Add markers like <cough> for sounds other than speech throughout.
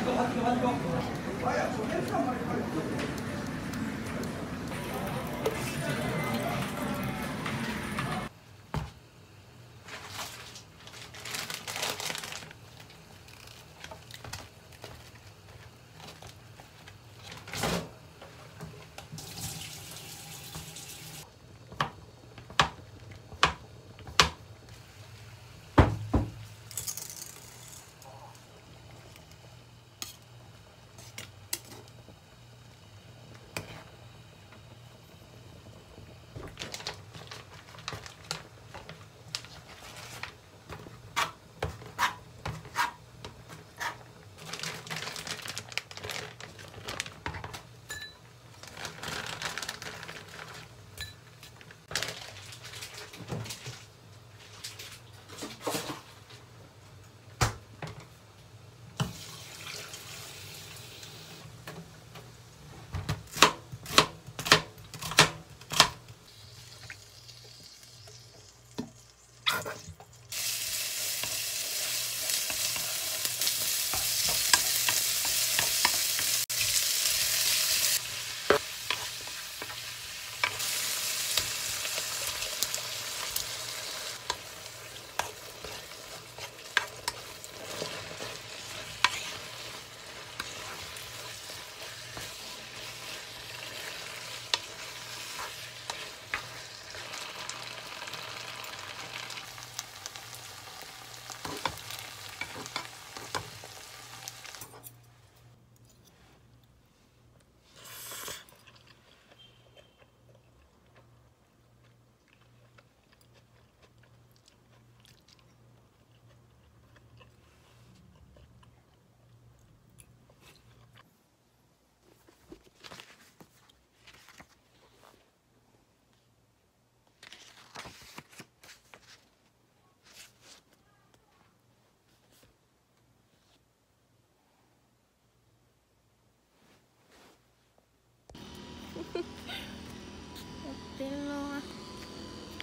早くそんなにしたの?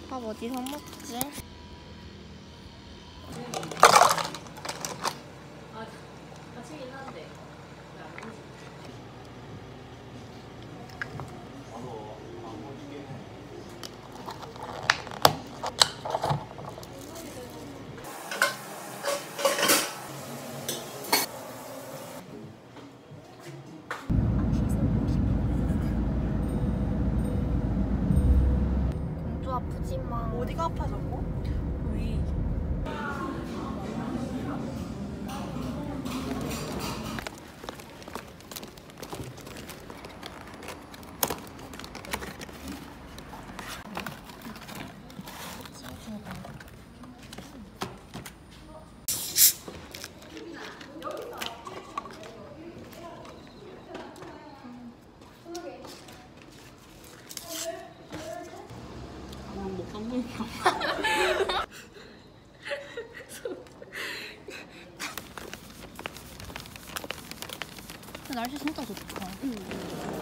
밥 어디서 먹지? 어디가 아파졌고? 위. 날씨 진짜 좋다. 네.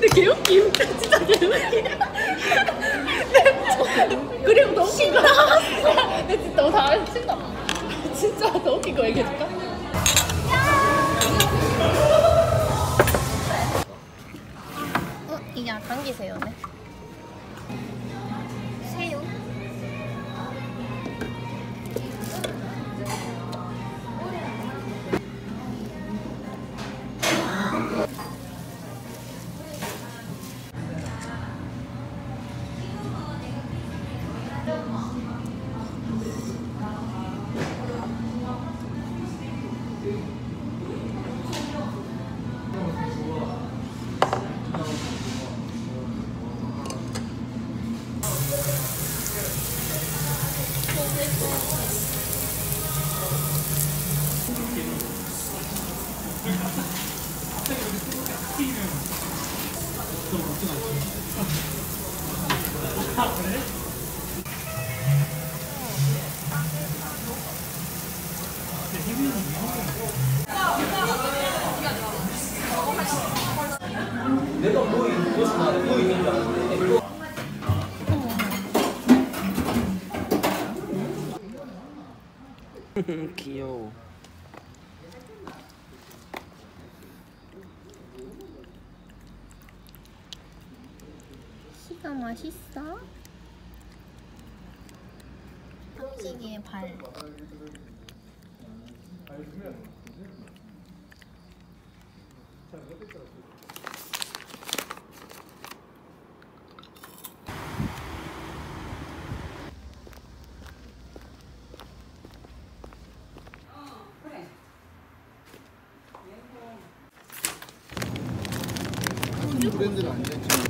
근데 개웃김. 진짜 개웃김. 그리고 더 웃긴 거. 내 진짜 너무 잘했어. 진짜. 진짜 더 웃긴 거 얘기해줄까? 어, 이게 당기새우네. <laughs> 귀여워. 시가 맛있어? 삼식이의 발. 브랜드는 안 됐지.